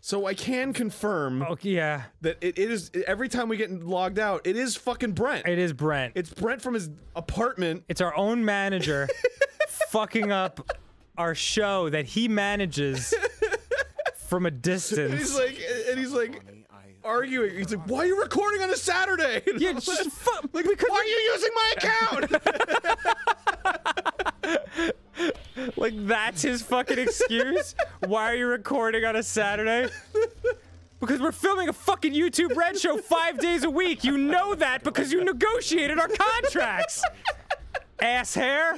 So I can confirm oh, yeah. that it is every time we get logged out, it is fucking Brent. It is Brent. It's Brent from his apartment. It's our own manager fucking up our show that he manages from a distance. And he's like and he's like arguing. He's like, "Why are you recording on a Saturday?" And yeah, like, like, why are you using my account? Like that's his fucking excuse. Why are you recording on a Saturday? Because we're filming a fucking YouTube Red show five days a week. You know that because you negotiated our contracts. Ass hair.